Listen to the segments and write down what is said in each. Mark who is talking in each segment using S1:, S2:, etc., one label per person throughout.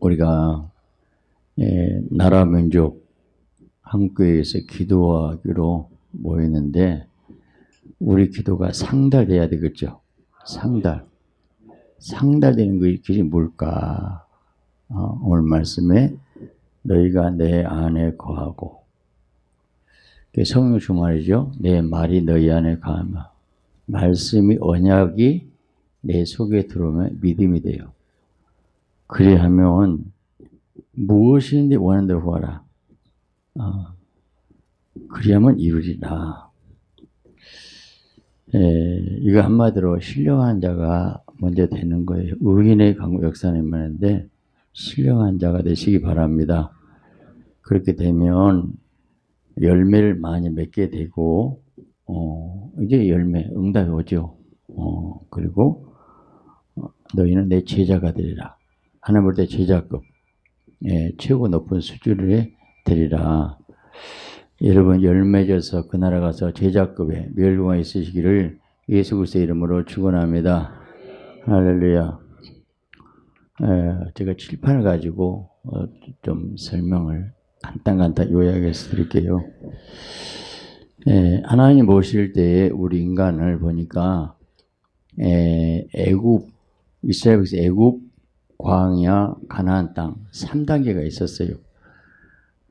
S1: 우리가 예, 나라 민족 한교회에서 기도하기로 모였는데 우리 기도가 상달돼야 되겠죠. 상달. 상달되는 그 길이 뭘까? 어, 오늘 말씀에 너희가 내 안에 거하고 성령 주말이죠. 내 말이 너희 안에 거하면 말씀이 언약이 내 속에 들어오면 믿음이 돼요. 그리하면 무엇이든지 원하는 대로 구하라. 어, 그리하면 이루리라. 예, 이거 한마디로 신령한 자가 먼저 되는 거예요. 의인의 강구 역사는 많은데 신령한 자가 되시기 바랍니다. 그렇게 되면 열매를 많이 맺게 되고 어, 이제 열매 응답이 오죠. 어, 그리고 어, 너희는 내 제자가 되리라. 하나님 볼때 제자급 예, 최고 높은 수준을 되리라. 여러분 열매져서 그 나라 가서 제자급의 멸류가 있으시기를 예수 그리스도의 이름으로 축원합니다. 할렐루야. 에, 제가 칠판을 가지고 어, 좀 설명을 간단간단 요약해서 드릴게요. 에, 하나님 모실 때에 우리 인간을 보니까 에, 애굽 이스라엘에서 애굽 광야 가나안 땅 3단계가 있었어요.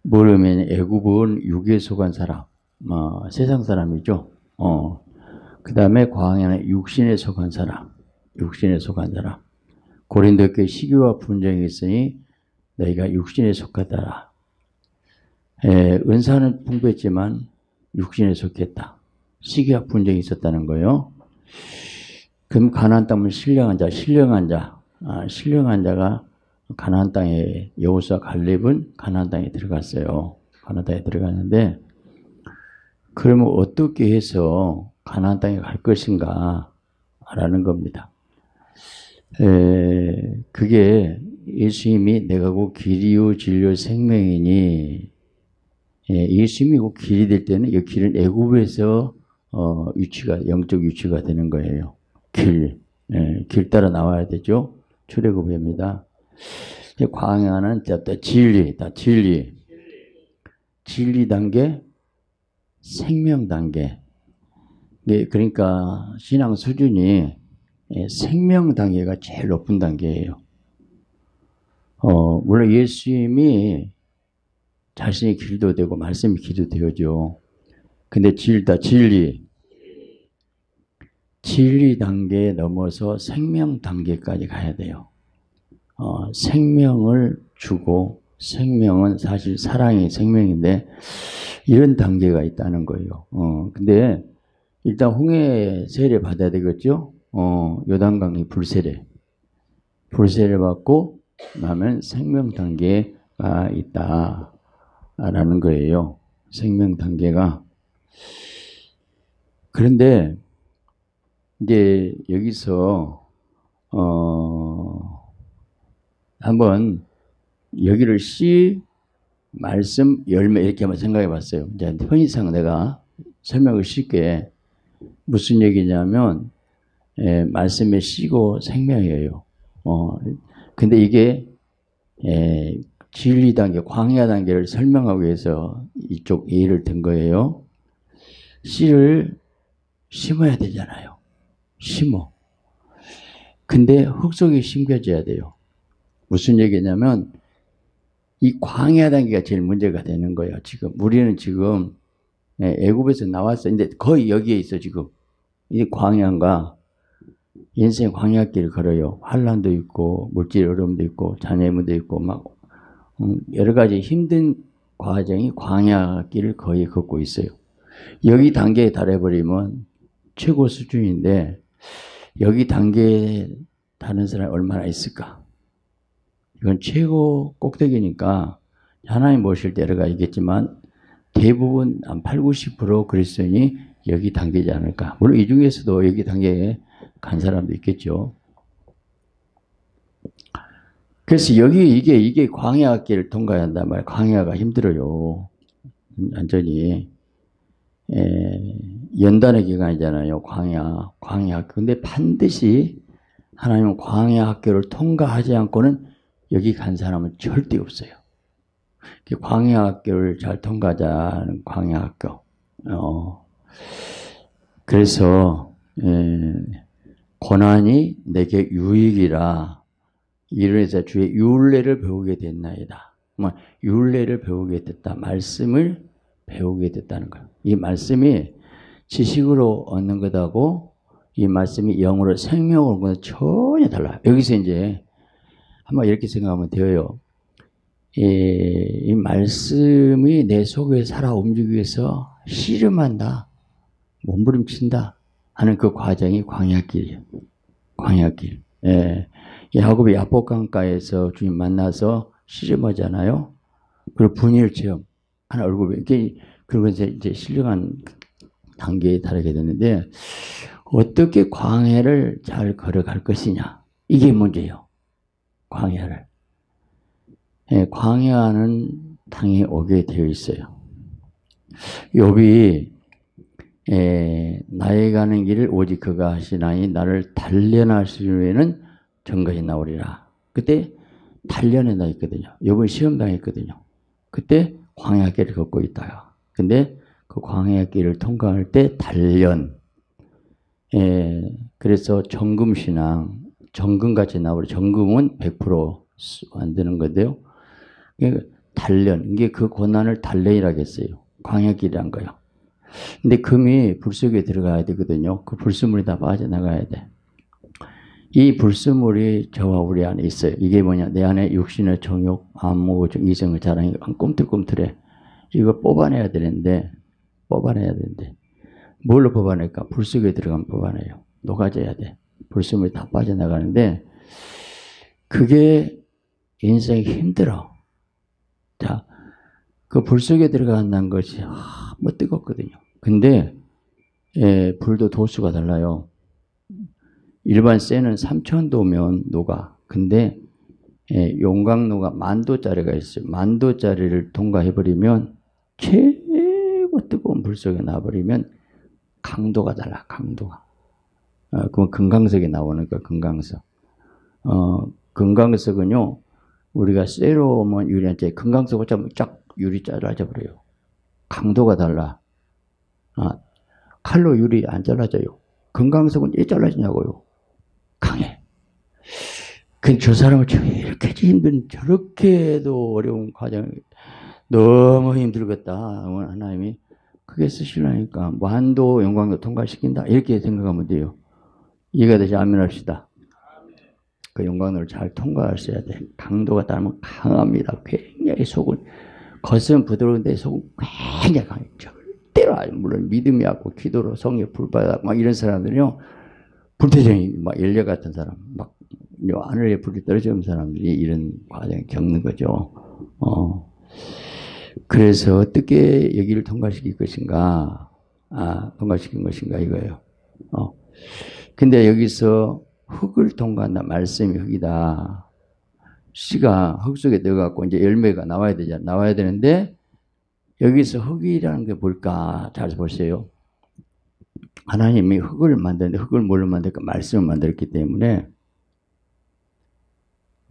S1: 모르면 애굽은 육에 속한 사람, 어, 세상 사람이죠. 어. 그 다음에 광야는 육신에 속한 사람, 육신에 속한 사람. 고린도교회 시기와 분쟁이 있으니 너희가 육신에 속하더라. 에, 은사는 풍부했지만 육신에 속했다. 시기와 분쟁이 있었다는 거예요. 그럼 가나안 땅은 신령한 자, 신령한 자, 아, 신령한 자가 가나안 땅에 여호수아 갈렙은 가나안 땅에 들어갔어요. 가나안 땅에 들어갔는데 그러면 어떻게 해서 가나안 땅에 갈 것인가라는 겁니다. 에, 그게 예수님이 내가 곧 길이요 진료 생명이니 예, 예수님이 곧 길이 될 때는 이 길은 애굽에서 어, 유치가 영적 유치가 되는 거예요. 길, 예, 길 따라 나와야 되죠. 출애굽입니다. 광야는 진리, 다 진리. 진리 단계, 생명 단계. 네, 그러니까 신앙 수준이 예, 생명 단계가 제일 높은 단계예요. 어, 물론 예수님이 자신의 길도 되고 말씀이 길도 되어죠. 근데 질다 진리. 진리 단계에 넘어서 생명 단계까지 가야 돼요. 어, 생명을 주고 생명은 사실 사랑이 생명인데 이런 단계가 있다는 거예요. 어, 근데 일단 홍해 세례 받아야 되겠죠? 어, 요단강이 불세례. 불세례 받고 나면 생명 단계가 있다라는 거예요. 생명 단계가. 그런데 이제 여기서 어 한번 여기를 씨, 말씀, 열매 이렇게 한번 생각해 봤어요. 이제 편의상 내가 설명을 쉽게 무슨 얘기냐면 예, 말씀의 씨고 생명이에요. 어, 근데 이게 예, 진리 단계, 광야 단계를 설명하기 위해서 이쪽 예를 든 거예요. 씨를 심어야 되잖아요. 심어. 근데 흙 속에 심겨져야 돼요. 무슨 얘기냐면 이 광야 단계가 제일 문제가 되는 거예요. 지금 우리는 지금 예, 애굽에서 나왔어. 근데 거의 여기에 있어 지금. 이 광야가 인생 광야길을 걸어요. 환란도 있고 물질 어려움도 있고 자녀문도 있고 막 음, 여러 가지 힘든 과정이 광야길을 거의 걷고 있어요. 여기 단계에 달해버리면 최고 수준인데 여기 단계에 다른 사람이 얼마나 있을까? 이건 최고 꼭대기니까 하나님 모실 때 여러 가지 있겠지만 대부분 한 8, 90% 그리스도인이 여기 단계지 않을까. 물론 이 중에서도 여기 단계에 간 사람도 있겠죠. 그래서 여기 이게 이게 광야 길을 통과해야 한단 말이에요. 광야가 힘들어요. 완전히 에, 연단의 기간이잖아요. 광야, 광야. 근데 반드시 하나님은 광야 학교를 통과하지 않고는 여기 간 사람은 절대 없어요. 광야 학교를 잘 통과하자는 광야 학교. 어, 그래서 예, 고난이 내게 유익이라 이래서 주의 율례를 배우게 됐나이다. 뭐 율례를 배우게 됐다. 말씀을 배우게 됐다는 거예요. 이 말씀이 지식으로 얻는 것하고 이 말씀이 영으로 생명을 얻는 것은 전혀 달라요. 여기서 이제 한번 이렇게 생각하면 돼요. 이, 이 말씀이 내 속에 살아 움직이기 위해서 씨름한다, 몸부림친다 하는 그 과정이 광야길이에요. 광야길. 예. 야곱이 야복강가에서 주님 만나서 씨름하잖아요. 그리고 분일 체험. 하나 얼굴, 이게, 그리고 이제, 신령한 단계에 달하게 되는데, 어떻게 광해를 잘 걸어갈 것이냐. 이게 문제예요. 광야를. 예, 광야는 당에 오게 되어 있어요. 욥이 예, 나의 가는 길을 오직 그가 하시나니 나를 단련하시려는 정것이 나오리라. 그때 단련에 나 있거든요. 욥은 시험 당했거든요. 그때 광야길을 걷고 있다가. 근데 그 광야길을 통과할 때 단련. 예, 그래서 정금신앙, 정금같이 나오고 정금은 100% 만드는 건데요. 단련, 이게 그 고난을 단련이라고 했어요. 광야 길이란 거요. 근데 금이 불 속에 들어가야 되거든요. 그 불순물이 다 빠져나가야 돼. 이 불순물이 저와 우리 안에 있어요. 이게 뭐냐? 내 안에 육신의 정욕, 안무고증, 이성의 자랑이 꿈틀꿈틀해. 이거 뽑아내야 되는데, 뽑아내야 되는데. 뭘로 뽑아낼까? 불 속에 들어가면 뽑아내요. 녹아져야 돼. 불순물이 다 빠져나가는데, 그게 인생이 힘들어. 자, 그 불 속에 들어간다는 것이, 아, 뭐 뜨겁거든요. 근데, 예, 불도 도수가 달라요. 일반 쇠는 3천도면 녹아. 근데, 예, 용광로가 만도짜리가 있어요. 만도짜리를 통과해버리면, 최 고 뜨거운 불 속에 나버리면, 강도가 달라, 강도가. 어, 그럼 금강석이 나오니까, 금강석. 어, 금강석은요, 우리가 쇠로 오면 유리한테 금강석을 쫙 유리 잘라져 버려요. 강도가 달라. 아, 칼로 유리 안 잘라져요. 금강석은 왜 잘라지냐고요. 강해. 그저 사람을 이렇게 힘든 저렇게도 어려운 과정 너무 힘들겠다. 하나님이 크게 쓰시려니까 무한도 영광도 통과시킨다. 이렇게 생각하면 돼요. 이해가 되지 아멘 합시다. 그 영광을 잘 통과하셔야 돼. 강도가 따르면 강합니다. 굉장히 속은 겉은 부드러운데 속은 굉장히 강해. 절대로 물론 믿음이 없고 기도로 성에 불받아 막 이런 사람들은요 불태정이 막 열려 같은 사람 막 하늘에 불이 떨어지는 사람들이 이런 과정을 겪는 거죠. 어. 그래서 어떻게 여기를 통과시킬 것인가, 아, 통과시킨 것인가 이거예요. 어. 근데 여기서 흙을 통과한다. 말씀이 흙이다. 씨가 흙 속에 들어가고 이제 열매가 나와야 되잖아. 나와야 되는데 여기서 흙이라는 게 뭘까? 잘 보세요. 하나님이 흙을 만드는데 흙을 뭘로 만들까? 말씀을 만들었기 때문에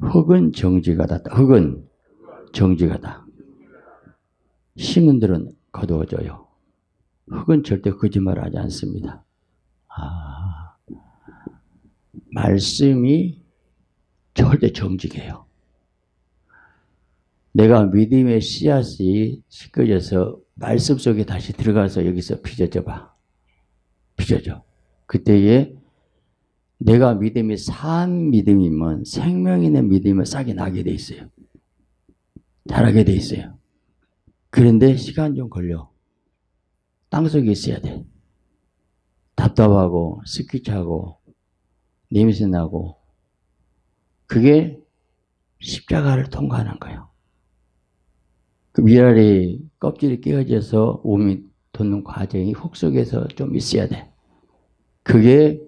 S1: 흙은 정지가 다. 흙은 정지가 다. 심은들은 거두어져요. 흙은 절대 거짓말하지 않습니다. 아. 말씀이 절대 정직해요. 내가 믿음의 씨앗이 시꺼져서 말씀 속에 다시 들어가서 여기서 빚어져 봐. 빚어져. 그때에 내가 믿음이 산 믿음이면 생명 있는 믿음이 싹이 나게 돼 있어요. 자라게 돼 있어요. 그런데 시간 좀 걸려. 땅속에 있어야 돼. 답답하고 스키차고 냄새 나고 그게 십자가를 통과하는 거예요. 그 미랄이 껍질이 깨어져서 몸이 돋는 과정이 흙 속에서 좀 있어야 돼. 그게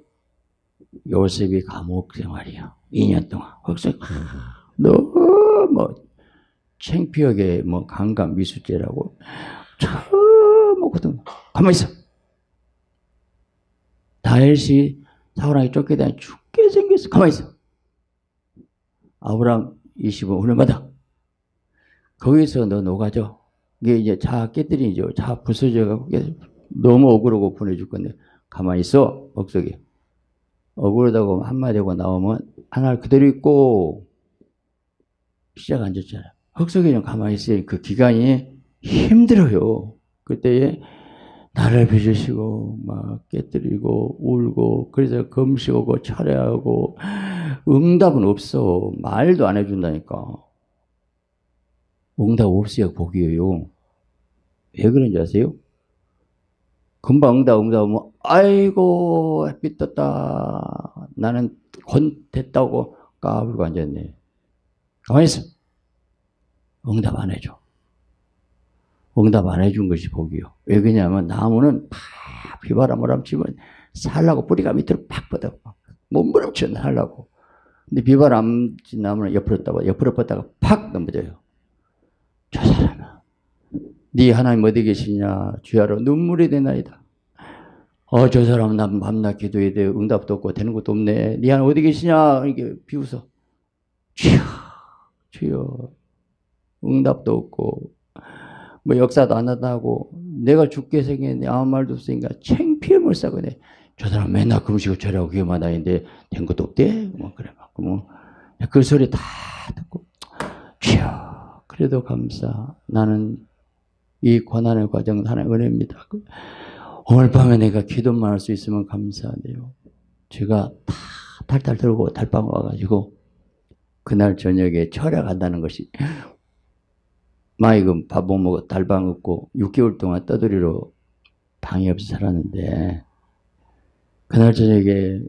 S1: 요셉이 감옥 생활이야. 2년 동안. 흙 속, 너무 창피하게 뭐 강간 미수죄라고 처음 거든 가만히 있어. 다윗이 사울왕이 쫓겨다니 죽게 생겼어. 가만히 있어. 아브람 20원 얼마다? 거기서 너 녹아져. 이게 이제 차 깨뜨리죠. 차 부서져가고 너무 억울하고 보내줄 건데 가만히 있어 억속에 억울하다고 한마디 하고 나오면 하나 그대로 있고 시작 안 줬잖아 요. 흑석에 좀 가만히 있어요. 그 기간이 힘들어요. 그때에 나를 빚으시고 막 깨뜨리고 울고 그래서 금식 오고 철회하고 응답은 없어. 말도 안 해준다니까. 응답 없어야 복이에요. 왜 그런지 아세요? 금방 응답 응답 하면 아이고 햇빛 떴다. 나는 권 됐다고 까불고 앉았네. 가만히 있어. 응답 안 해줘. 응답 안 해준 것이 복이요. 왜 그러냐면 나무는 팍 비바람을 함치면 살라고 뿌리가 밑으로 팍 뻗어. 몸부림쳐 살라고. 근데 비바람 친 나무는 옆으로 떠봐. 옆으로 뻗다가 팍 넘어져요. 저 사람은 네 하나님 어디 계시냐 주야로 눈물이 되나이다. 어 저 사람은 난 밤낮 기도해야 돼 응답도 없고 되는 것도 없네. 네 하나님 어디 계시냐 이게 비웃어. 주여 주여 응답도 없고 뭐 역사도 안 나타나고 내가 죽게 생겼는데 아무 말도 없으니까 챙피함을 싸고네. 저 사람 맨날 금식을 절하고 기만 다니는데 된 것도 없대. 뭐 그래 막그 소리 다 듣고 주여 그래도 감사. 나는 이 고난의 과정은 하나의 은혜입니다. 오늘 밤에 내가 기도만 할 수 있으면 감사하네요. 제가 다 탈탈 들고 달방 와가지고 그날 저녁에 철야 간다는 것이 마이금 밥 못 먹고 달방 없고 6개월 동안 떠돌이로 방이 없이 살았는데 그날 저녁에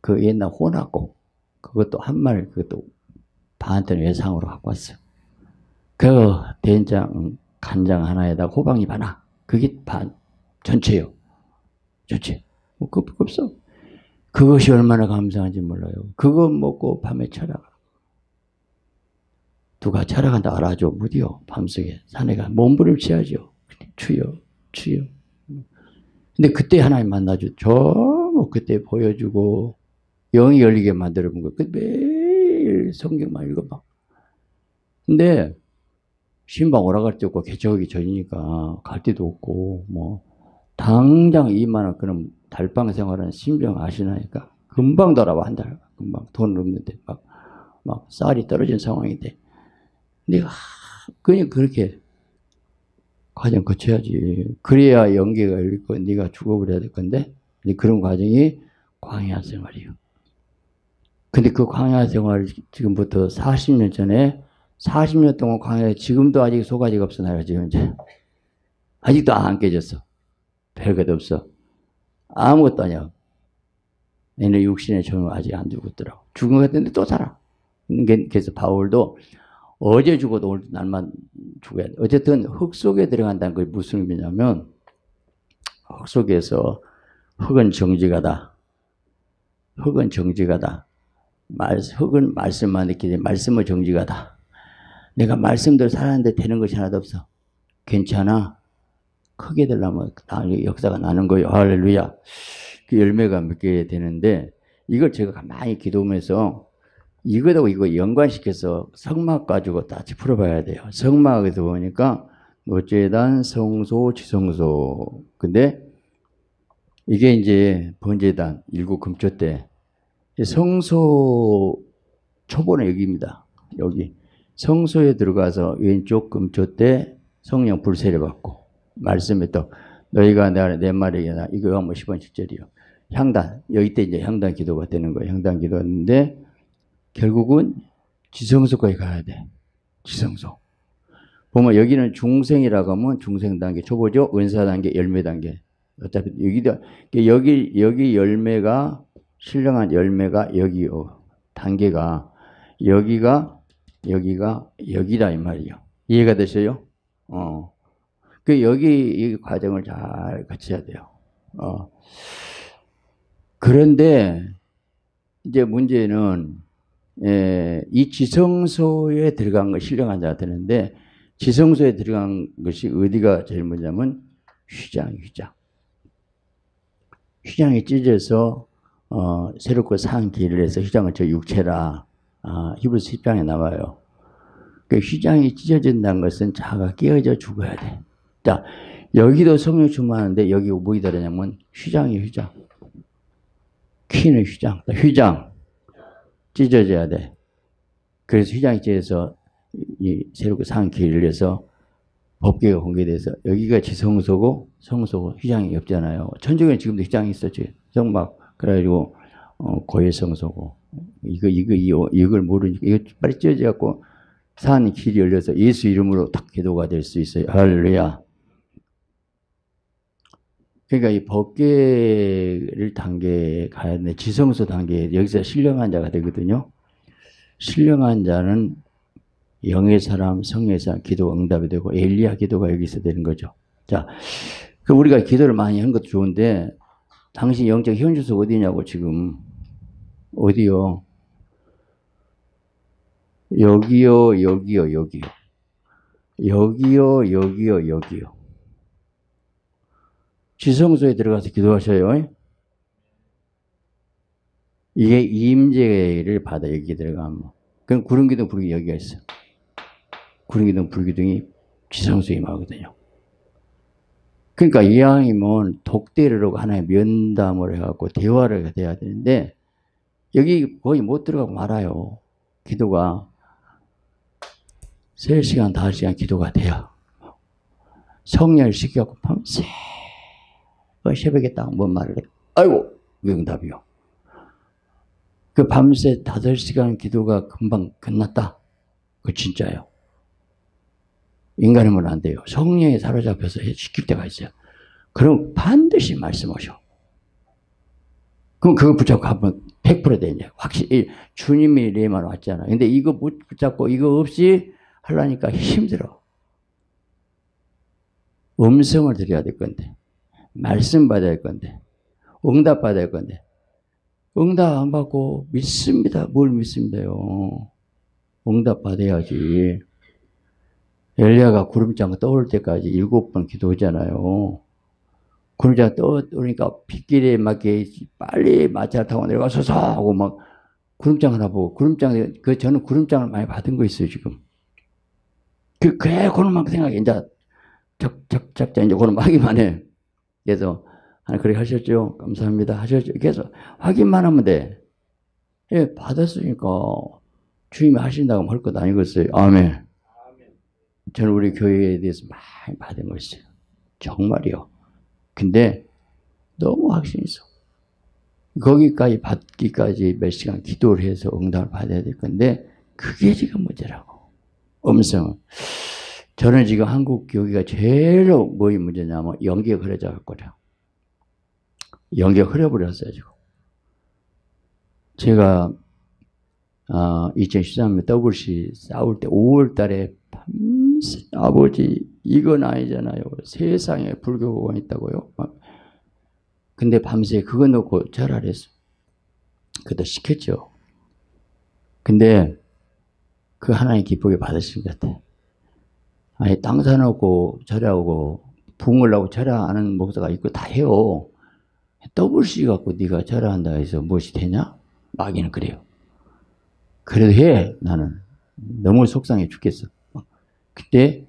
S1: 그 옛날 호나고 그것도 한말 그것도 반한테는 외상으로 갖고 왔어요. 그 된장 간장 하나에다 호박잎 하나 그게 반 전체요. 전체. 뭐 그거 없어. 그것이 얼마나 감사한지 몰라요. 그거 먹고 밤에 철학. 누가 철학한다 알아줘. 무디요. 밤속에 산에가 몸부림쳐야죠. 추요. 추요. 근데 그때 하나님 만나줘. 저뭐 그때 보여주고 영이 열리게 만들어 본 거. 그 매일 성경만 읽어봐. 근데 신방 오라갈 데 없고 개척하기 전이니까 갈 데도 없고 뭐 당장 이만한 그런 달방 생활은 신병 아시나니까 금방 돌아와 한 달. 금방 돈 없는데 막, 막 쌀이 떨어진 상황인데 내가 그냥 그렇게 과정 거쳐야지. 그래야 연계가 거 네가 죽어버려야 될 건데 그런 과정이 광야 생활이요. 근데 그 광야 생활 지금부터 40년 전에 40년 동안 광야에 지금도 아직 소가지가 없어 나가 지금 이제 아직도 안 깨졌어. 별것도 없어. 아무것도 아니야. 얘네 육신의 정은 아직 안 죽었더라고. 죽은 것 같은데 또 살아. 그래서 바울도 어제 죽어도 오늘 날만 죽어야 돼. 어쨌든 흙 속에 들어간다는 게 무슨 의미냐면 흙 속에서 흙은 정직하다. 흙은 정직하다. 말, 흙은 말씀만 느끼지 말씀은 정직하다. 내가 말씀대로 살았는데 되는 것이 하나도 없어. 괜찮아. 크게 되려면 역사가 나는 거예요. 할렐루야. 그 열매가 맺게 되는데 이걸 제가 가만히 기도하면서 이거하고 이거 연관시켜서 성막 가지고 같이 풀어봐야 돼요. 성막에서 보니까 어제단 성소, 지성소. 근데 이게 이제 번제단 일곱 금초 때 성소 초보는 여기입니다. 여기 성소에 들어가서 왼쪽 금초 때 성령 불세례 받고 말씀에 또 너희가 내, 내 말이나 이거가 뭐 10번 10절이요. 향단 여기 때 이제 향단 기도가 되는 거예요. 향단 기도인데 결국은 지성소까지 가야 돼. 지성소. 보면 여기는 중생이라고 하면 중생 단계 초보죠. 은사 단계, 열매 단계. 어차피 여기도 여기 여기 열매가 신령한 열매가 여기요. 단계가 여기가 여기가 여기다 이 말이요. 이해가 되셔요? 어. 그 여기 이 과정을 잘 거쳐야 돼요. 어. 그런데 이제 문제는 예, 이 지성소에 들어간 것이 신령한 자가 되는데 지성소에 들어간 것이 어디가 제일 먼저냐면 휘장, 휘장. 휘장이 찢어서 어, 새롭고 산 길을 해서 휘장은 저 육체라 아, 히브리서 10장에 나와요. 그 휘장이 찢어진다는 것은 자가 깨어져 죽어야 돼. 자, 여기도 성령 충만하는데 여기 뭐이 다르냐면 휘장이 휘장. 키는 휘장. 휘장. 찢어져야 돼. 그래서 휘장이 찢어서 이 새롭게 산 길을 내서 법계가 공개돼서 여기가 지성소고 성소고 휘장이 없잖아요. 천주교는 지금도 휘장이 있었지. 성막 그래가지고 어, 고해성소고 이거 이거 이거 이걸 모르니까 이거 빨리 찢어져갖고 산 길이 열려서 예수 이름으로 딱 기도가 될 수 있어요. 할렐루야. 그러니까 이 법계를 단계에 가야 되는데 지성소 단계에 여기서 신령한 자가 되거든요. 신령한 자는 영의 사람, 성의 사람 기도 응답이 되고 엘리야 기도가 여기서 되는 거죠. 자, 그 우리가 기도를 많이 한 것도 좋은데 당신 영적 현주소 어디냐고 지금 어디요? 여기요, 여기요, 여기요. 여기요, 여기요, 여기요. 지성소에 들어가서 기도하셔요. 이게 임재를 받아 여기 들어가면. 그럼 구름기둥 불기 여기가 있어. 구름기둥 불기둥이 지성소에 임하거든요. 그러니까 이왕이면 독대를 하나의 면담을 해갖고 대화를 해야 되는데 여기 거의 못 들어가고 말아요. 기도가 3시간, 5시간 기도가 돼요. 성령을 시켜갖고 밤새 어, 새벽에 딱 뭔 말을 해. 아이고, 응답이요. 그 밤새 5시간 기도가 금방 끝났다. 그 진짜요. 인간이면 안 돼요. 성령에 사로잡혀서 시킬 때가 있어요. 그럼 반드시 말씀하셔. 그럼 그거 붙잡고 한번 100% 되냐. 확실히, 주님이 내만 왔잖아. 근데 이거 붙잡고 이거 없이 하려니까 힘들어. 음성을 드려야 될 건데, 말씀 받아야 할 건데, 응답 받아야 할 건데, 응답 안 받고 믿습니다. 뭘 믿습니다요? 응답 받아야지. 엘리야가 구름장 떠올 때까지 일곱 번 기도하잖아요. 구름장 떠오르니까 빗길에 맞게 빨리 마차를 타고 내려가소서 하고 막 구름장 하나 보고 구름장 그 저는 구름장을 많이 받은 거 있어요 지금. 그, 그래, 그놈만 생각해. 이제, 적, 적, 적자, 이제 그놈 하기만 해. 그래서, 하나, 그렇게 하셨죠? 감사합니다. 하셨죠? 그래서, 확인만 하면 돼. 예, 받았으니까, 주님이 하신다고 할 것도 아니겠어요. 아멘. 저는 우리 교회에 대해서 많이 받은 거 있어요. 정말이요. 근데, 너무 확신이 있어. 거기까지 받기까지 몇 시간 기도를 해서 응답을 받아야 될 건데, 그게 지금 문제라고. 음성. 저는 지금 한국 교회가 제일 뭐이 문제냐면 연기가 흐려져 갖고요. 연기가 흐려버렸어요, 지금. 제가, 아, 2013년 WC 싸울 때 5월 달에 아버지, 이건 아니잖아요. 세상에 불교가 있다고요. 근데 밤새 그거 놓고 절하랬어. 그것도 시켰죠. 근데 그 하나님 기쁘게 받으신 것 같아. 아니, 땅 사놓고 절하고, 붕을하고 절하하는 목사가 있고 다 해요. WC 갖고 네가 절하한다 해서 무엇이 되냐? 마귀는 그래요. 그래도 해, 나는. 너무 속상해 죽겠어. 그때,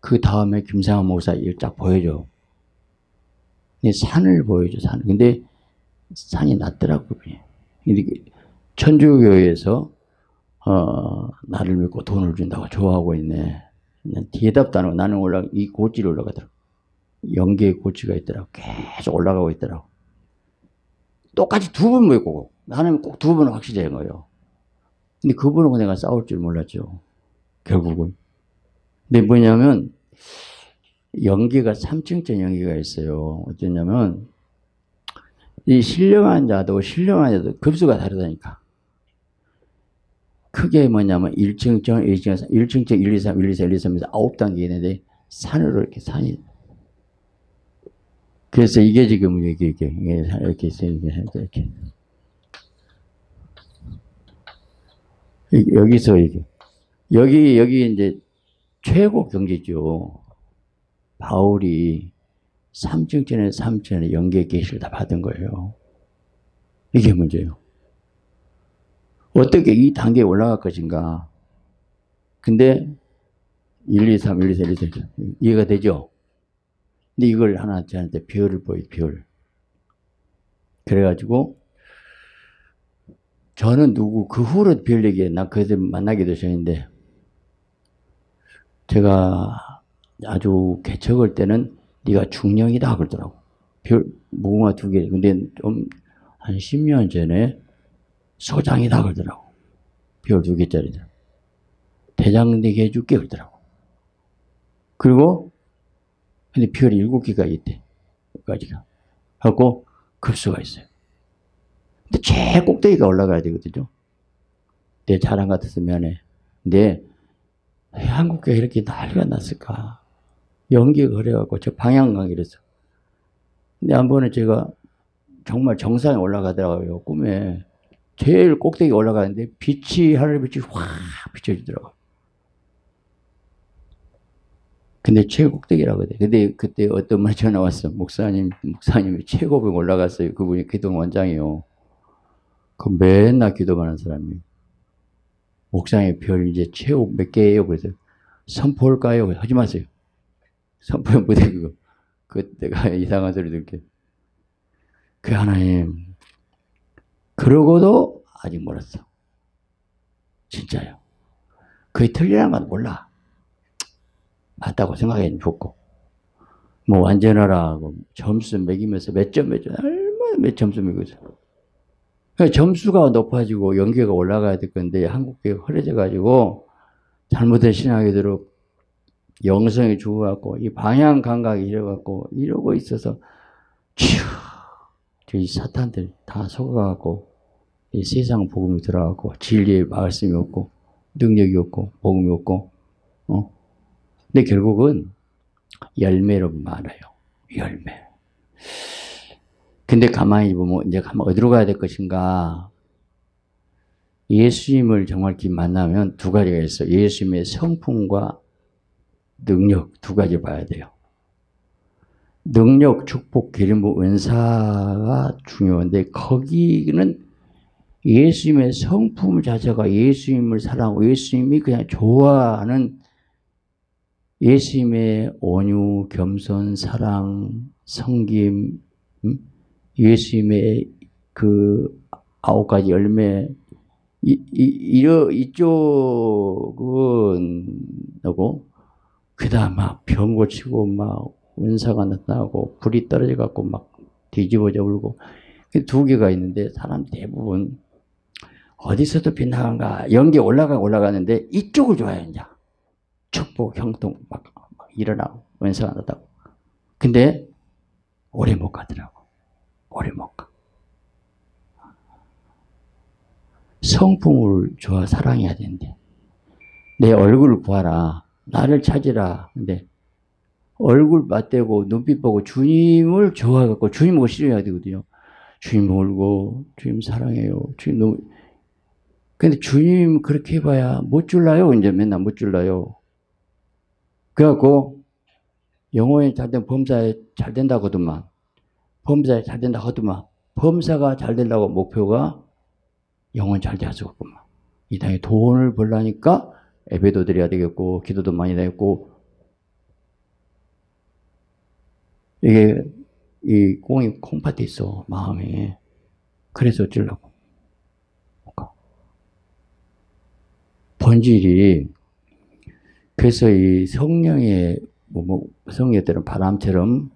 S1: 그 다음에 김상환 목사 이걸 쫙 보여줘. 산을 보여줘, 산. 근데 산이 낮더라고, 근데 천주교에서 어, 나를 믿고 돈을 준다고 좋아하고 있네. 대답도 안 하고 나는 올라, 이 고지를 올라가더라고. 연계의 고지가 있더라고. 계속 올라가고 있더라고. 똑같이 두번 믿고, 나는 꼭 두 번은 확실히 된 거예요. 근데 그분하고 내가 싸울 줄 몰랐죠. 결국은. 근데 뭐냐면, 연기가 3층째 연기가 있어요. 어쩌냐면, 이 신령한 자도 신령한 자도 급수가 다르다니까. 크게 뭐냐면 1층점, 2층, 1층점 1, 2, 3, 1, 2, 3, 1, 2, 3, 4, 9단계 있는데 산으로 이렇게 산이 그래서 이게 지금 이게 이게 이렇게 있어요. 이렇게 이렇게 여기서 이게 여기 여기 이제 최고 경지죠. 바울이 3층전에 3층에 연계 계시를 다 받은 거예요. 이게 문제예요. 어떻게 이 단계에 올라갈 것인가. 근데 1, 2, 3, 1, 2, 3, 1, 2, 3 이해가 되죠? 근데 이걸 하나 저한테 별을 보여 별. 그래가지고 저는 누구 그 후로 별 얘기 나 그들 만나게 되셨는데 제가 아주 개척을 때는 네가 중령이다 그러더라고. 별 무궁화 두 개. 근데 좀 한 10년 전에 소장이다 그러더라고. 별 두 개짜리들. 대장 되게 해줄게 그러더라고. 그리고 근데 별이 일곱 개가 있대. 까지가. 하고 급수가 있어요. 근데 제일 꼭대기가 올라가야 되거든요. 내 자랑 같아서 미안해. 근데 한국교회 이렇게 난리가 났을까? 연기가 그래갖고 저 방향강 이랬어. 근데 한 번에 제가 정말 정상에 올라가더라고요. 꿈에. 제일 꼭대기 올라가는데 빛이, 하늘의 빛이 확 비춰지더라고요. 근데 최고 꼭대기라고 돼. 근데 그때 어떤 분이 전화 왔어. 목사님, 목사님이 최고봉 올라갔어요. 그분이 기도 원장이요. 그 맨날 기도하는 사람이. 목장의 별 이제 최고 몇 개예요? 그래서 선포할까요? 하지 마세요. 선포는 못해 그거. 그때가 이상한 소리 들게. 그 하나님. 그러고도 아직 멀었어. 진짜요. 그게 틀리라는 건 몰라. 맞다고 생각하기는 좋고. 뭐 완전하라고 점수 매기면서 몇 점 몇 점 얼마나 몇 점수 매고 있어. 그러니까 점수가 높아지고 연계가 올라가야 될 건데 한국교회 흐려져 가지고 잘못된 신학이 들어 영성이 죽어갖고 이 방향 감각이 잃어갖고 이러고 있어서 휴, 이 사탄들 다 속아갖고 이 세상 복음이 들어가고 진리의 말씀이 없고 능력이 없고 복음이 없고 어 근데 결국은 열매로 말아요 열매 근데 가만히 보면 이제 가만 어디로 가야 될 것인가? 예수님을 정말 만나면 두 가지가 있어요. 예수님의 성품과 능력 두 가지 봐야 돼요. 능력, 축복, 기름 부 은사가 중요한데 거기는 예수님의 성품 자체가 예수님을 사랑하고 예수님이 그냥 좋아하는 예수님의 온유, 겸손, 사랑, 성김, 음? 예수님의 그 아홉 가지 열매 이, 이, 이러, 이쪽은 하고 그 다음 막병 고치고 막 은사가 나타나고 불이 떨어져 갖고 막 뒤집어져 울고 그 두 개가 있는데 사람 대부분 어디서도 빗나간가 연기 올라가 올라가는데 이쪽을 좋아해 이제. 축복 형통 막, 막 일어나고 은사가 나타나고. 근데 오래 못 가더라고. 오래 못 가. 성품을 좋아 사랑해야 되는데. 내 얼굴을 구하라. 나를 찾으라. 근데 얼굴 맞대고 눈빛 보고 주님을 좋아해갖고 주님 싫어해야 되거든요. 주님 울고 주님 사랑해요. 주님 너무 근데 주님 그렇게 해봐야 못 줄라요? 이제 맨날 못 줄라요? 그래갖고 영혼이 잘된 범사에 잘 된다거든만 범사에 잘 된다 하더만 범사가 잘 되려고 목표가 영혼 잘 돼야 수없구만. 이 땅에 돈을 벌라니까 예배도 드려야 되겠고 기도도 많이 되겠고. 이게 이 공이 콩팥에 있어 마음에. 그래서 어쩌려고 본질이 그래서 이 성령의 뭐, 뭐 성령 때는 바람처럼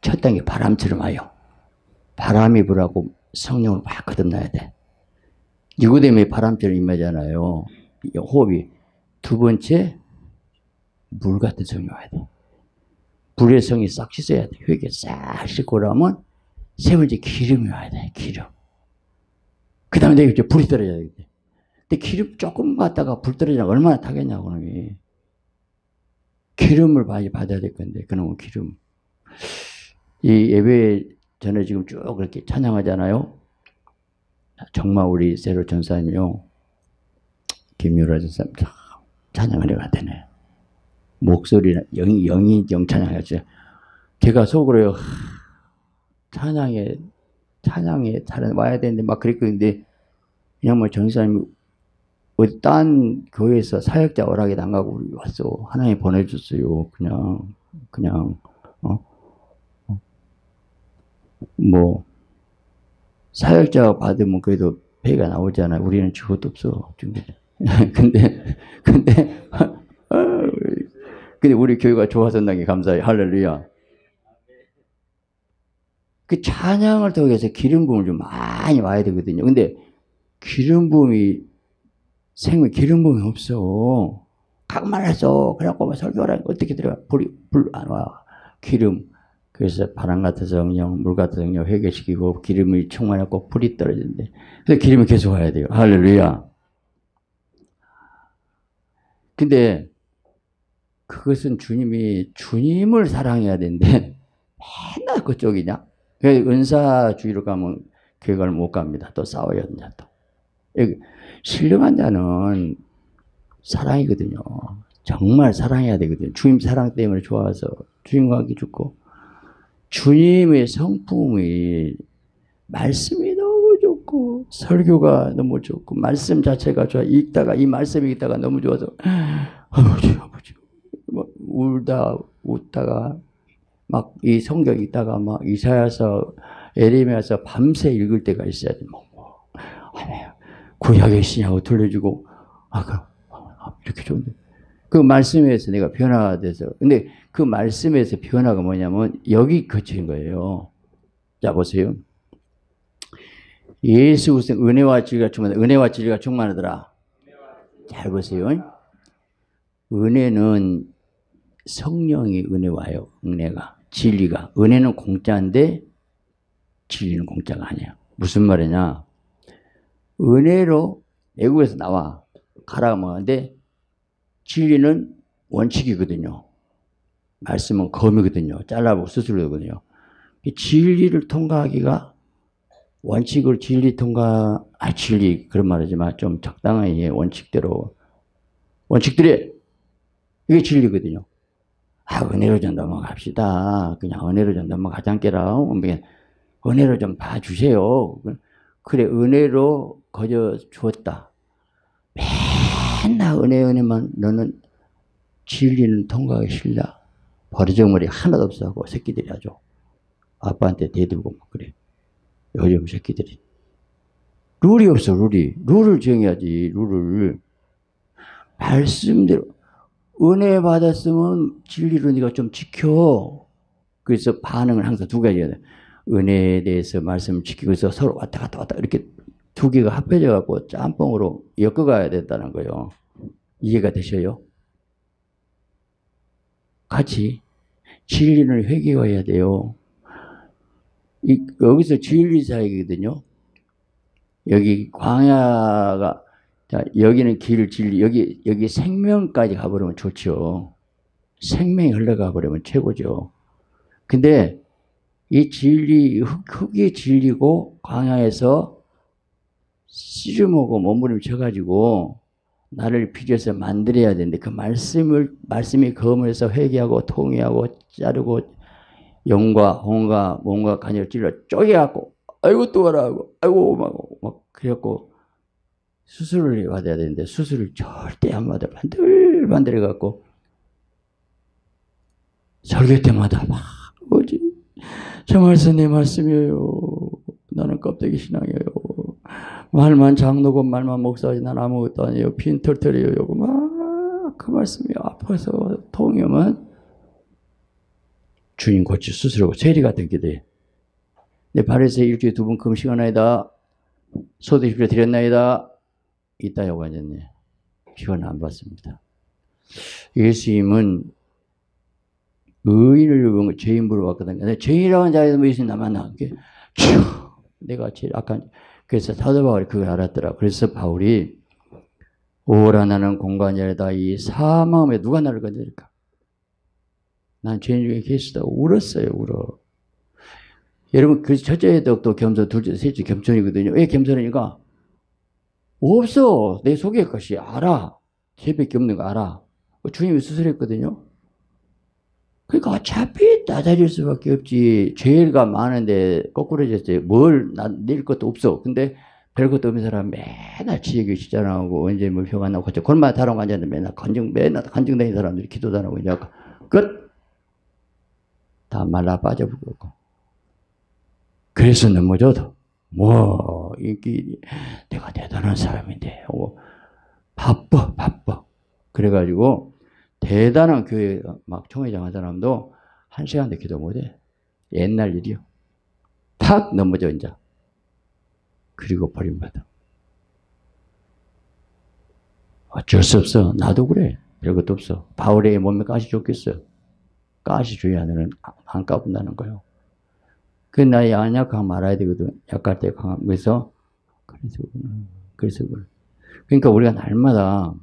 S1: 첫 단계 바람처럼 와요. 바람이 불하고 성령을 막 거듭나야 돼. 니고데미 바람처럼 임하잖아요. 호흡이. 두 번째, 물 같은 성이 와야 돼. 불의 성이 싹 씻어야 돼. 회개 싹 씻고 나면 세 번째 기름이 와야 돼. 기름. 그 다음에 이제 불이 떨어져야 돼. 근데 기름 조금 갖다가 불 떨어지면 얼마나 타겠냐고, 그놈이. 기름을 많이 받아야 될 건데, 그놈은 기름. 이 예배 전에 지금 쭉 그렇게 찬양하잖아요. 정말 우리 세로 전사님이요. 김유라 전사님 찬양을 해가 되네. 목소리나 영이 영이 영 찬양하죠. 제가 속으로요. 찬양에 찬양에 잘 와야 되는데 막 그랬거든요. 그냥 뭐 전사님 어디 딴 교회에서 사역자 오락에 안 가고 우리 왔어. 하나님 보내줬어요. 그냥 그냥 어? 어? 뭐 사역자 받으면 그래도 배가 나오잖아. 우리는 그것도 없어. 근데 근데 근데 우리 교회가 좋아졌다는 감사해. 할렐루야. 그 찬양을 통해서 기름 부음을 좀 많이 와야 되거든요. 근데 기름 부음이 생명 기름 부음이 없어. 했어. 그래갖고 뭐 설교를 어떻게 들어? 불안 와. 기름. 그래서 바람 같은 성령, 물 같은 성령 회개시키고 기름이 충만하고 불이 떨어지는데 그래서 기름이 계속 와야 돼요. 할렐루야. 근데 그것은 주님이 주님을 사랑해야 되는데 맨날 그쪽이냐? 은사주의로 가면 교회를 못 갑니다. 또 싸워야 된다. 또. 신령한 자는 사랑이거든요. 정말 사랑해야 되거든요. 주님 사랑 때문에 좋아서 주님과 함께 죽고 주님의 성품이 말씀이 너무 좋고 설교가 너무 좋고 말씀 자체가 좋아 읽다가 이 말씀이 읽다가 너무 좋아서 아버지 아버지 막 울다 웃다가 막 이 성경 읽다가 막 이사야서 에레미야서 밤새 읽을 때가 있어야 돼. 뭐, 뭐. 구약에 있으냐고 들려주고 아, 그, 아, 이렇게 좋은데 그 말씀에서 내가 변화가 돼서 근데 그 말씀에서 변화가 뭐냐면 여기 거친 거예요. 자 보세요. 예수 우선 은혜와 진리가 충만 은혜와 진리가 충만하더라. 잘 보세요. 은혜는 성령이 은혜 와요. 은혜가 진리가 은혜는 공짜인데 진리는 공짜가 아니야. 무슨 말이냐? 은혜로 애국에서 나와 가라 뭐하는데 진리는 원칙이거든요. 말씀은 검이거든요. 잘라보고 수술이거든요. 진리를 통과하기가 원칙을 진리 통과, 아, 진리, 그런 말이지만 좀 적당하게 원칙대로, 원칙들이, 이게 진리거든요. 아, 은혜로 좀 넘어갑시다. 그냥 은혜로 좀 넘어가장께라. 은혜로 좀 봐주세요. 그래, 은혜로 거저 주었다. 맨날 은혜, 은혜만 너는 진리는 통과하기 싫다. 버리정머리 하나도 없어 하고 새끼들이 아주 아빠한테 대들고 막 그래. 요즘 새끼들이. 룰이 없어, 룰이. 룰을 정해야지, 룰을. 말씀대로. 은혜 받았으면 진리로 네가 좀 지켜. 그래서 반응을 항상 두 가지야 돼. 은혜에 대해서 말씀을 지키고서 서로 왔다 갔다 왔다 이렇게 두 개가 합해져 갖고 짬뽕으로 엮어가야 된다는 거예요. 이해가 되셔요? 같이 진리를 회개해야 돼요. 이, 여기서 진리 사역이거든요. 여기 광야가 자, 여기는 길, 진리, 여기, 여기 생명까지 가버리면 좋죠. 생명이 흘러가 버리면 최고죠. 근데 이 진리, 흙, 흙이 진리고 광야에서 씨름하고 몸부림쳐가지고 나를 빚어서 만들어야 되는데 그 말씀을 말씀이 검을해서 회개하고 통회하고 자르고 영과 홍과 몸과 간을 찔러 쪼개갖고 아이고 또 하라고 아이고 막, 막 그래갖고 수술을 받아야 되는데 수술을 절대 안 받아. 반들 반들 해갖고 설교 때마다 막 내 말씀이에요 나는 껍데기 신앙이에요 말만 장로고 말만 목사지 난 아무것도 아니에요. 빈털털이에요. 요거 막그 말씀이 아파서 통이면 주인 고치 수술하고 세리 같은 게 돼. 내 발에서 일주일에 두 번 금식하나이다. 소도 십시오 드렸나이다. 이따 하셨네. 비원 안 받습니다. 예수님은 의인을 위한 죄인 부러 왔거든요. 죄인이라는 자에서 뭐 예수님 남았나? 내가 제일 악한 그래서 사도 바울이 그걸 알았더라. 그래서 바울이 오라 나는 공간이 아니다. 이 사마음에 누가 나를 건드릴까? 난 죄인 중에 계시다. 울었어요. 울어. 여러분 그 첫째 덕도 겸손, 둘째, 셋째 겸손이거든요. 왜 겸손이니까? 없어. 내 속의 것이 알아. 죄밖에 없는 거 알아. 주님이 수술했거든요. 그러니까 어차피 낮아질 수밖에 없지. 죄가 많은데 거꾸로졌어요. 뭘낼 것도 없어. 근데 별 것도 없는 사람 맨날 지혜교 시전하고 언제 뭐 표가 나고 그저 골마 다른 앉았는데 맨날 간증 맨날 간증 다니는 사람들이 기도도 안 하고 이제 끝. 다 말라 빠져버리고. 그래서 넘어져도 뭐 인기 내가 대단한 사람인데 하고 바빠 바빠. 그래가지고 대단한 교회 막 총회장 한 사람도 한 시간도 기도 못해. 옛날 일이요. 탁 넘어져 이제. 그리고 버림받아. 어쩔 수 없어. 나도 그래. 별것도 없어. 바울의 몸에 가시 좋겠어. 가시 주의 하늘은 안 까분다는 거예요. 그 나의 연약하면 말아야 되거든. 약할 때 강한 그래서 그래서 그래서 그래. 그러니까 우리가 날마다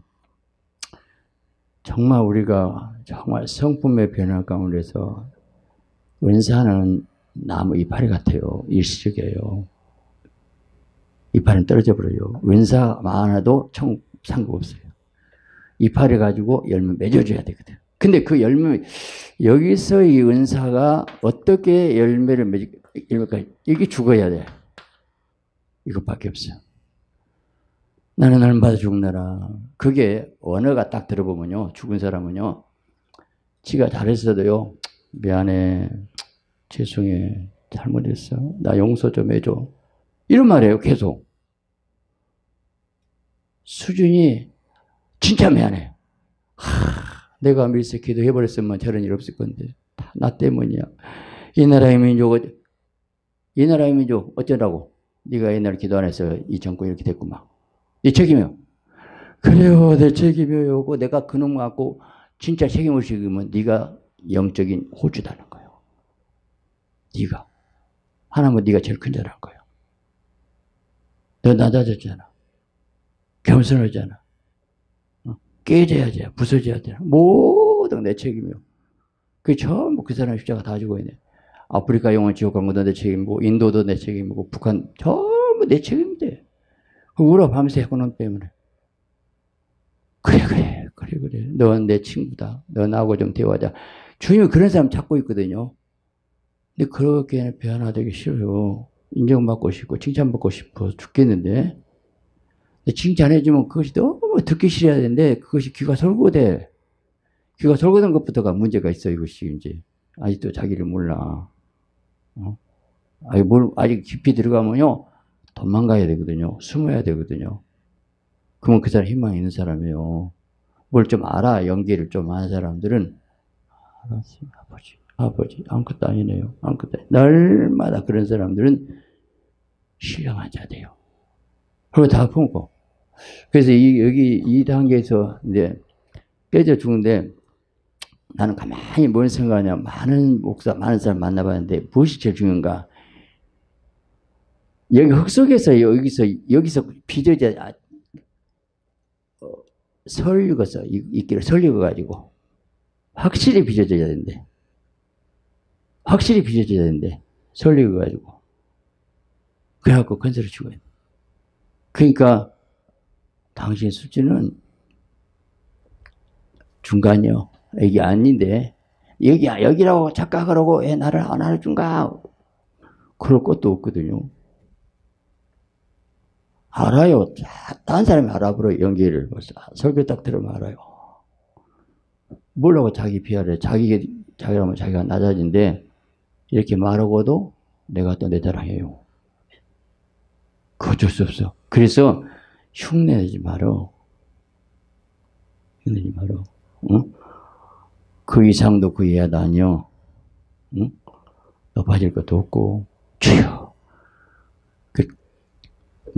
S1: 정말 우리가 정말 성품의 변화 가운데서 은사는 나무 이파리 같아요. 일시적이에요. 이파리는 떨어져 버려요. 은사 많아도 청 상관없어요. 이파리 가지고 열매 맺어줘야 되거든. 근데 그 열매 여기서 이 은사가 어떻게 열매를 맺 열매가 이게 죽어야 돼. 이것밖에 없어요. 나는 얼마나 죽나라. 그게 언어가 딱 들어보면요. 죽은 사람은요. 지가 잘했어도요. 미안해. 죄송해. 잘못했어. 나 용서 좀 해줘. 이런 말이에요. 계속. 수준이 진짜 미안해. 하, 내가 밀새 기도해버렸으면 저런 일 없을 건데. 나 때문이야. 이 나라의 민족, 이 나라의 민족 어쩌라고? 네가 옛날에 기도 안 해서 이 정권 이렇게 됐구만. 네 책임이요. 그래요, 내 책임이요. 고 내가 그놈 갖고 진짜 책임을 지으면 네가 영적인 호주다는 거예요. 네가 하나님은 네가 제일 큰 자라는 거예요. 너 낮아졌잖아. 겸손하잖아. 어? 깨져야지, 부서져야 돼. 모든 내 책임이요. 그 전부 그 사람 십자가 다 지고 있네. 아프리카 영원 지옥 간 것도 내 책임이고, 인도도 내 책임이고, 북한 전부 내 책임인데. 그 울어 밤새 그놈 때문에. 그래, 그래, 그래, 그래. 넌 내 친구다. 너 나하고 좀 대화하자. 주님이 그런 사람 찾고 있거든요. 근데 그렇게 변화되기 싫어요. 인정받고 싶고, 칭찬받고 싶어 죽겠는데. 칭찬해주면 그것이 너무 듣기 싫어야 되는데, 그것이 귀가 설고돼. 귀가 설고된 것부터가 문제가 있어, 이것이 이제. 아직도 자기를 몰라. 어? 아직 뭘, 아직 깊이 들어가면요. 도망가야 되거든요. 숨어야 되거든요. 그러면 그 사람 희망이 있는 사람이에요. 뭘 좀 알아, 연기를 좀 아는 사람들은, 알았어, 아버지, 아버지, 아무것도 아니네요. 아무것도 아니 날마다 그런 사람들은 신령한 자돼요. 그리고 다 품고. 그래서 이, 여기 이 단계에서 이제 깨져 죽는데 나는 가만히 뭔 생각하냐. 많은 목사, 많은 사람 만나봤는데 무엇이 제일 중요한가? 여기 흙 속에서 여기서 여기서 어, 설익어서 있기를 설익어 가지고 확실히 빚어져야 된대. 확실히 빚어져야 된대. 설익어 가지고 그래갖고 건설을 주고 있네. 그러니까 당신 수준은 중간이요. 여기 아닌데 여기 여기라고 착각하라고 왜 나를 안 알아준가? 그럴 것도 없거든요. 알아요. 딴 사람이 알아버려 연기를 설교 딱 들으면 알아요. 뭐라고 자기 비하를 자기 자기라면 자기가 낮아진데 이렇게 말하고도 내가 또 내 자랑해요. 그 어쩔 수 없어. 그래서 흉내내지 말어. 흉내지 말어. 응? 그 이상도 그 이하도 아니여. 응? 높아질 것도 없고, 주여.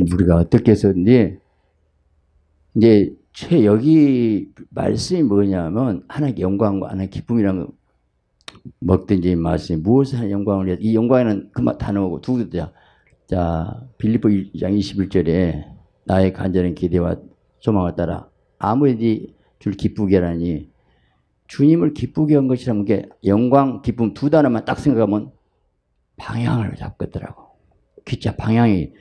S1: 그, 우리가 어떻게 했었는지, 이제, 최, 여기 말씀이 뭐냐면, 하나의 영광과 하나의 기쁨이라는 거, 먹든지 말씀이 무엇을 하는 영광을 해야 이 영광에는 그 단어고 두 글자. 자, 빌리포 2장 21절에 나의 간절한 기대와 소망을 따라 아무리 줄 기쁘게 하니 주님을 기쁘게 한 것이라는 게 영광, 기쁨 두 단어만 딱 생각하면 방향을 잡겠더라고. 기차 방향이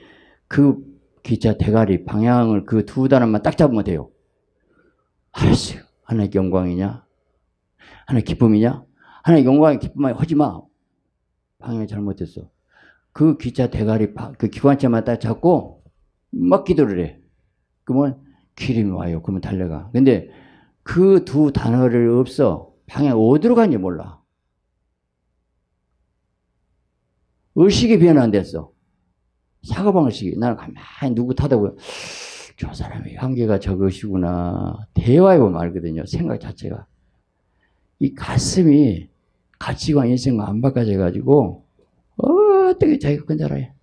S1: 그 기차 대가리 방향을 그 두 단어만 딱 잡으면 돼요. 알았어요. 하나의 영광이냐? 하나의 기쁨이냐? 하나의 영광의 기쁨만 하지 마. 방향이 잘못됐어. 그 기차 대가리 그 기관차만 딱 잡고 막 기도를 해. 그러면 기름이 와요. 그러면 달려가. 근데 그 두 단어를 없어. 방향 어디로 가는지 몰라. 의식이 변화 안 됐어. 사고방식이. 나는 가만히 누구 타다 보면, 저 사람의 한계가 저것이구나. 대화해보면 알거든요. 생각 자체가. 이 가슴이 가치관 인생과 안 바꿔져가지고, 어떻게 자기가 건자라해.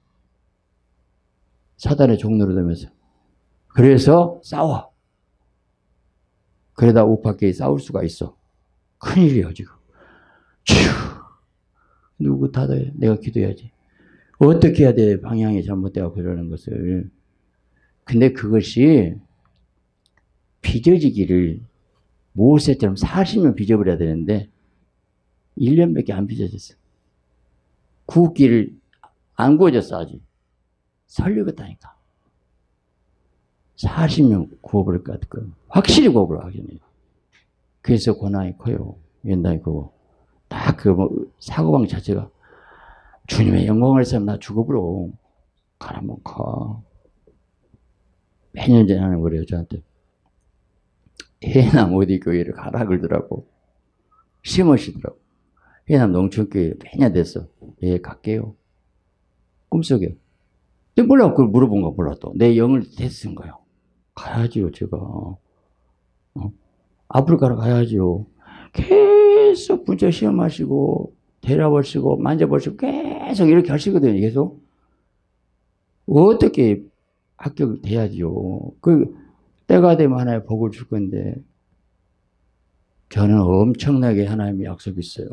S1: 사단의 종로로 되면서. 그래서 싸워. 그러다 옷 밖에 싸울 수가 있어. 큰일이에요, 지금. 휴. 누구 탓해? 내가 기도해야지. 어떻게 해야 돼? 방향이 잘못되고 그러는 것을. 근데 그것이 빚어지기를 모세처럼 40년 빚어버려야 되는데 1년밖에 안 빚어졌어. 구기를 안 구워졌어 아직. 설리겠다니까. 40년 구워버릴 것 같고 확실히 구워버려 하겠네요. 그래서 고난이 커요. 연단이 크고. 다그 뭐 사고방 자체가 주님의 영광을 위해서 나 죽어버려. 가라면 가. 매년 전에 하는 거래요, 저한테. 해남 어디 교회를 가라 그러더라고. 심으시더라고. 해남 농촌교회 매년 됐어. 예, 갈게요. 꿈속에. 근데 몰라, 그걸 물어본 거 몰라 또. 내 영을 됐은 거요. 가야지요, 제가. 어? 아프리카로 가야지요. 계속 분자 시험하시고, 데려보시고, 만져보시고, 계속 이렇게 하시거든요, 계속. 어떻게 합격돼야지요. 그, 때가 되면 하나의 복을 줄 건데, 저는 엄청나게 하나님의 약속이 있어요.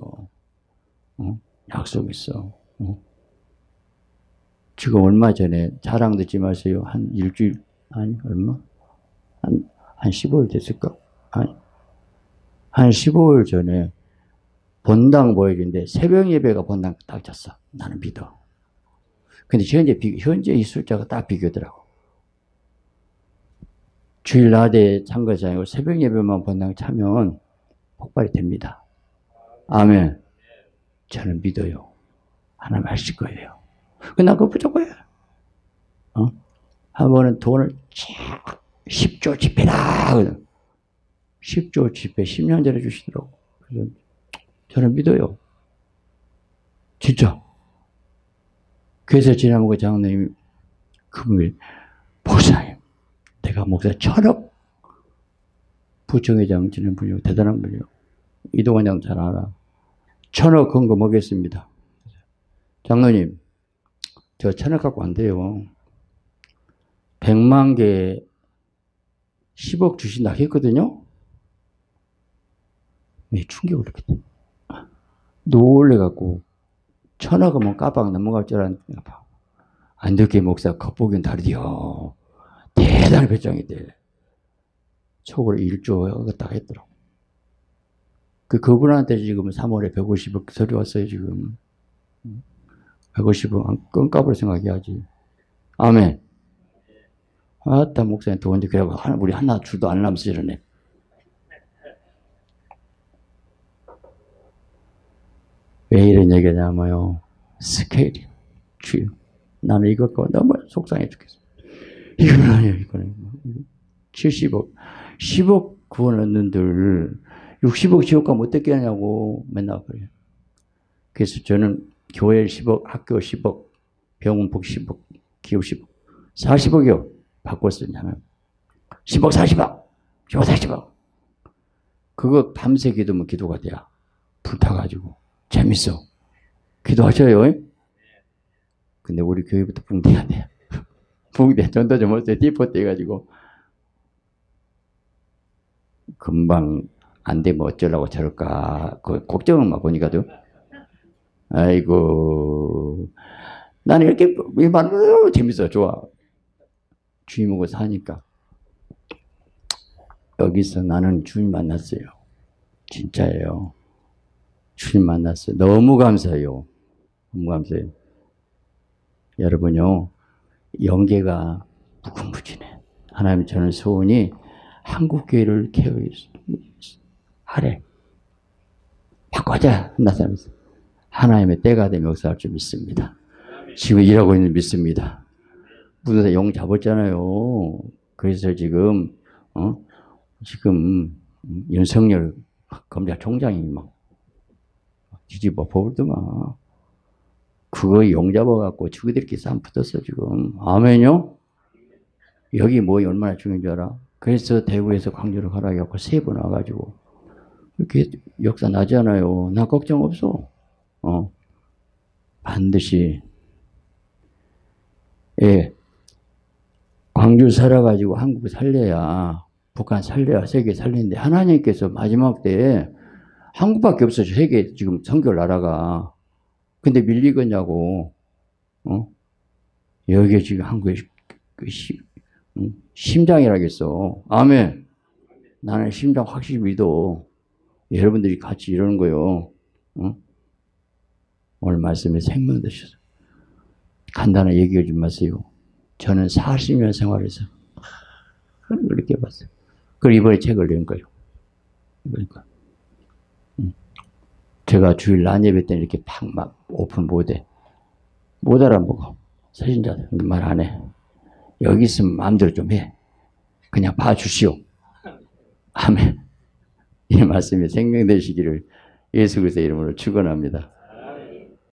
S1: 어? 약속이 있어. 어? 지금 얼마 전에 자랑 듣지 마세요. 한 일주일, 아니, 얼마? 한, 한 15일 됐을까? 아니, 한 15일 전에 본당 보여주는데 새벽 예배가 본당 딱 잤어. 나는 믿어. 근데 현재, 비, 현재 이 숫자가 딱 비교더라고. 주일 낮에 참가자 아니고 새벽 예배만 본당 차면 폭발이 됩니다. 아멘. 저는 믿어요. 하나님 하실 거예요. 그나 그거 부족해. 어? 한 번은 돈을 쫙 10조 집회다. 10조 집회 10년 전에 주시더라고. 그래서 저는 믿어요. 진짜. 그래서 지난번에 장로님이 금요일 목사님 내가 목사 천억 부총회장 지는 분이요 대단한 분이요 이동환 장잘 알아. 천억 근거 먹겠습니다. 장로님 저 천억 갖고 안 돼요. 100만 개 10억 주신다 했거든요. 왜 충격을 이렇게 놀래갖고 천억이면 깜빡 넘어갈 줄 알았는데 안 듣게 목사 겉보기는 다르디요. 대단히 배짱이 돼. 촉으로 1조 하겠다 했더라고. 그 그분한테 지금 3월에 150억 서류 왔어요 지금. 150억 끈값으로 생각해야지. 아멘. 아따 목사님 돈인데 그래 우리 하나 줄도 안 이러네. 왜 이런 얘기냐면요. 스케일이 주요. 나는 이것 과 너무 속상해 죽겠어. 이건 아니야, 이거는. 70억. 10억 구원 얻는들 60억 지옥 가면 어떻게 하냐고 맨날 그래요. 그래서 저는 교회 10억, 학교 10억, 병원 복 10억, 기업 10억, 40억이요. 바꿨었냐면 10억, 40억, 10억, 40억. 그거 밤새 기도면 기도가 돼야. 불타가지고. 재밌어. 기도하셔요. 근데 우리 교회부터 붕대야 돼. 붕대, 전도 좀 어때요? 디포트 해가지고. 금방 안 되면 어쩌려고 저럴까. 그 걱정은 막 보니까도. 아이고. 나는 이렇게 일만 재밌어. 좋아. 주님하고 사니까. 여기서 나는 주님 만났어요. 진짜예요. 주님 만났어요. 너무 감사해요. 너무 감사해요. 여러분요, 영계가 무궁무진해. 하나님 저는 소원이 한국교회를 케어하래. 바꿔자. 나사면서 하나님의 때가 되면 역사할 줄 믿습니다. 지금 일하고 있는 믿습니다. 부동산 용 잡았잖아요. 그래서 지금 어 지금 윤석열 검찰총장이 막 뒤집어 보더만 그거 용 잡아갖고 죽이들끼리 싸움 붙었어 지금 아멘요? 여기 뭐 얼마나 중요한 줄 알아? 그래서 대구에서 광주로 가라 해갖고 세 번 와가지고 이렇게 역사 나잖아요. 나 걱정 없어. 어 반드시 예 광주 살아가지고 한국 살려야 북한 살려야 세계 살리는데 하나님께서 마지막 때에 한국밖에 없어 세계 지금 선교 나라가 근데 밀리겠냐고 어 여기 지금 한국의 그? 심장이라겠어 아멘 나는 심장 확실히 믿어 여러분들이 같이 이러는 거요 응? 오늘 말씀에 생명 되셔서 간단하게 얘기해 좀 마세요 저는 40년 생활해서 하는 걸 느껴봤어요. 그리고 이번에 책을 낸 거예요. 그러니까. 음. 제가 주일 낮 예배 때 이렇게 팍 막 오픈 못해. 못 알아보고. 서신자들 말 안 해. 여기 있으면 마음대로 좀 해. 그냥 봐주시오. 아멘. 이 말씀이 생명되시기를 예수 그리스도의 이름으로 축원합니다.